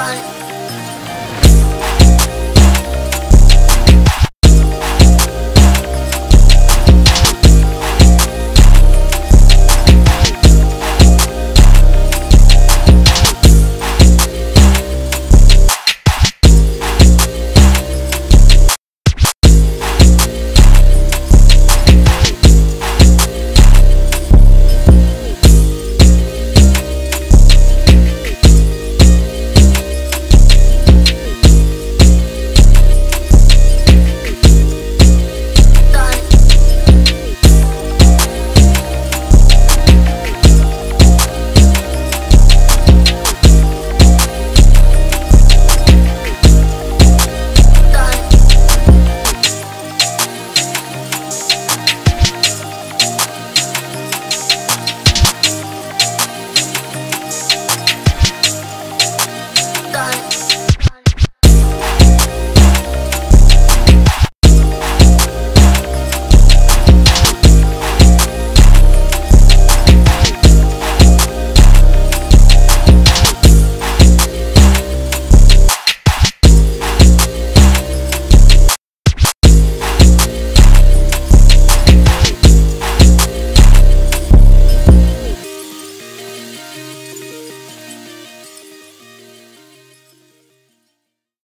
は。